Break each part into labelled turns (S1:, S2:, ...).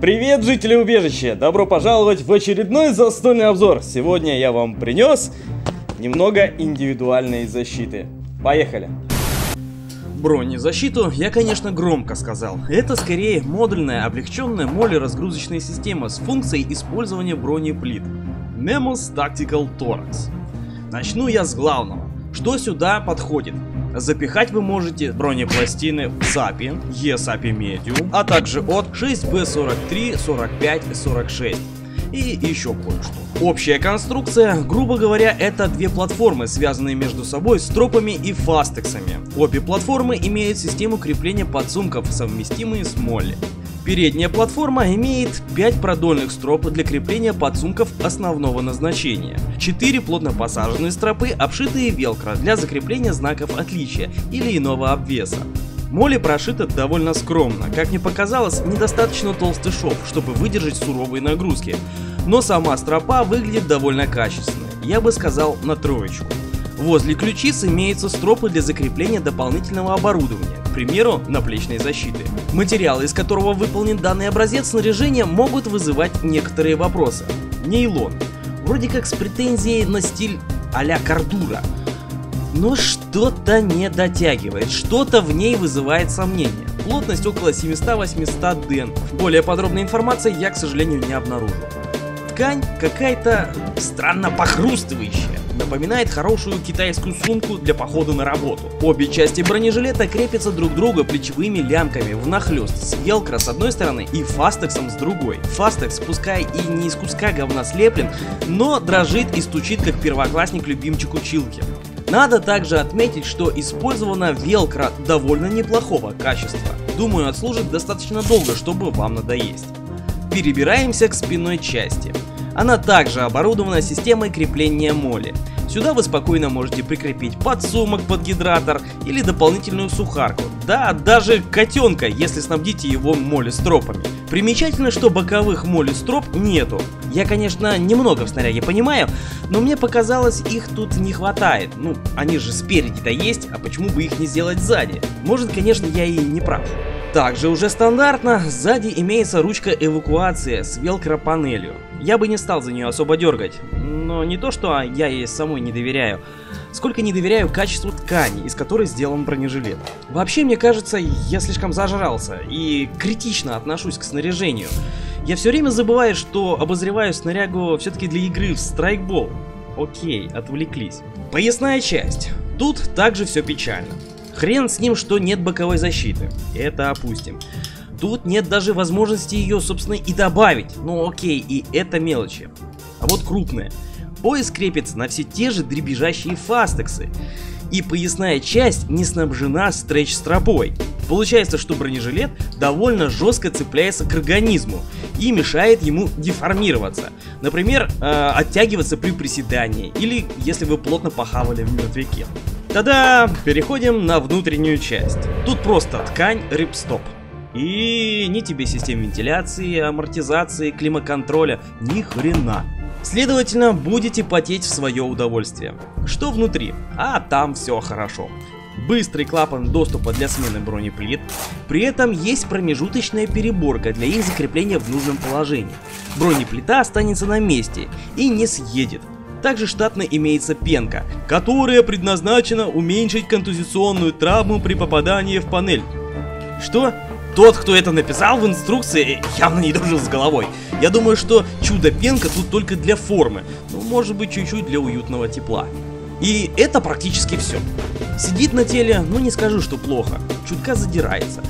S1: Привет, жители убежища! Добро пожаловать в очередной застольный обзор. Сегодня я вам принес немного индивидуальной защиты. Поехали! Бронезащиту я, конечно, громко сказал. Это скорее модульная, облегченная моли-разгрузочная система с функцией использования бронеплит. Nemus Tactical Thorax. Начну я с главного. Что сюда подходит? Запихать вы можете бронепластины SAPI, ESAPI Medium, а также от 6B43, 45, 46 и еще кое-что. Общая конструкция, грубо говоря, это две платформы, связанные между собой стропами и фастексами. Обе платформы имеют систему крепления подсумков, совместимые с Молли. Передняя платформа имеет 5 продольных строп для крепления подсумков основного назначения. 4 плотно посаженные стропы, обшитые велкро для закрепления знаков отличия или иного обвеса. Молли прошита довольно скромно, как мне показалось, недостаточно толстый шов, чтобы выдержать суровые нагрузки. Но сама стропа выглядит довольно качественно, я бы сказал на троечку. Возле ключиц имеются стропы для закрепления дополнительного оборудования, к примеру, наплечной защиты. Материалы, из которого выполнен данный образец снаряжения, могут вызывать некоторые вопросы. Нейлон. Вроде как с претензией на стиль а-ля кардура. Но что-то не дотягивает, что-то в ней вызывает сомнения. Плотность около 700-800 ден. Более подробной информации я, к сожалению, не обнаружил. Ткань какая-то странно похрустывающая напоминает хорошую китайскую сумку для похода на работу. Обе части бронежилета крепятся друг к другу плечевыми лямками внахлёст с велкро с одной стороны и фастексом с другой. Фастекс, пускай и не из куска говна слеплен, но дрожит и стучит как первоклассник любимчик училки. Надо также отметить, что использована велкро довольно неплохого качества. Думаю, отслужит достаточно долго, чтобы вам надоесть. Перебираемся к спинной части. Она также оборудована системой крепления моли. Сюда вы спокойно можете прикрепить подсумок под гидратор или дополнительную сухарку. Да, даже котенка, если снабдите его моли стропами. Примечательно, что боковых моли строп нету. Я, конечно, немного в снаряге понимаю, но мне показалось, их тут не хватает. Ну, они же спереди-то есть, а почему бы их не сделать сзади? Может, конечно, я и не прав. Также уже стандартно, сзади имеется ручка эвакуации с велкро-панелью. Я бы не стал за нее особо дергать, но не то, что я ей самой не доверяю, сколько не доверяю качеству ткани, из которой сделан бронежилет. Вообще, мне кажется, я слишком зажрался и критично отношусь к снаряжению. Я все время забываю, что обозреваю снарягу все-таки для игры в страйкбол. Окей, отвлеклись. Поясная часть. Тут также все печально. Хрен с ним, что нет боковой защиты. Это опустим. Тут нет даже возможности ее, собственно, и добавить. Ну окей, и это мелочи. А вот крупное. Пояс крепится на все те же дребезжащие фастексы. И поясная часть не снабжена стретч-стропой. Получается, что бронежилет довольно жестко цепляется к организму и мешает ему деформироваться. Например, э, оттягиваться при приседании или если вы плотно похавали в мертвяке. Тогда переходим на внутреннюю часть. Тут просто ткань рипстоп. И ни тебе систем вентиляции, амортизации, климаконтроля, ни хрена. Следовательно, будете потеть в свое удовольствие. Что внутри? А там все хорошо. Быстрый клапан доступа для смены бронеплит, при этом есть промежуточная переборка для их закрепления в нужном положении. Бронеплита останется на месте и не съедет, также штатно имеется пенка, которая предназначена уменьшить контузационную травму при попадании в панель. Что? Тот, кто это написал в инструкции, явно не дружил с головой. Я думаю, что чудо-пенка тут только для формы, ну может быть чуть-чуть для уютного тепла. И это практически все. Сидит на теле, ну не скажу, что плохо, чутка задирается.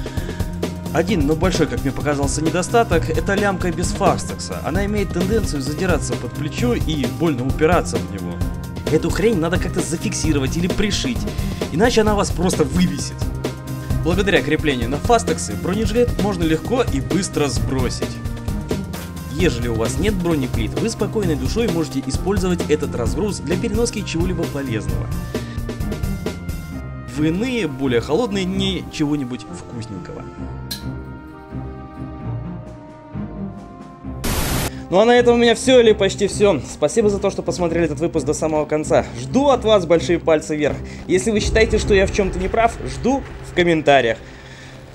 S1: Один, но большой, как мне показался, недостаток – это лямка без фастекса. Она имеет тенденцию задираться под плечо и больно упираться в него. Эту хрень надо как-то зафиксировать или пришить, иначе она вас просто вывесит. Благодаря креплению на фастексы бронежилет можно легко и быстро сбросить. Ежели у вас нет бронеплит, вы спокойной душой можете использовать этот разгруз для переноски чего-либо полезного. В иные, более холодные дни чего-нибудь вкусненького. Ну а на этом у меня все или почти все. Спасибо за то, что посмотрели этот выпуск до самого конца. Жду от вас большие пальцы вверх. Если вы считаете, что я в чем-то не прав, жду в комментариях.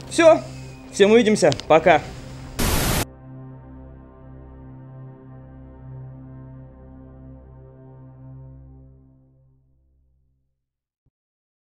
S1: Все, всем увидимся, пока.